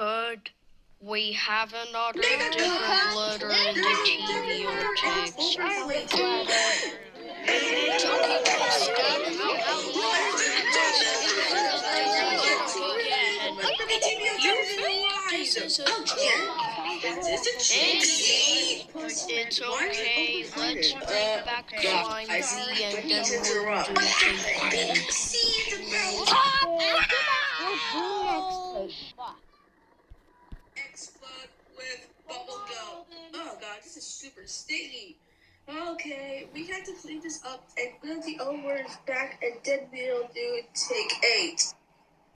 could we have another different letter in the TV or text? It's okay to start out This is a It's okay. Let's bring back Slime B and then we'll do Explode is super sticky. Okay, we have to clean this up and build the old words back and then we'll do take eight.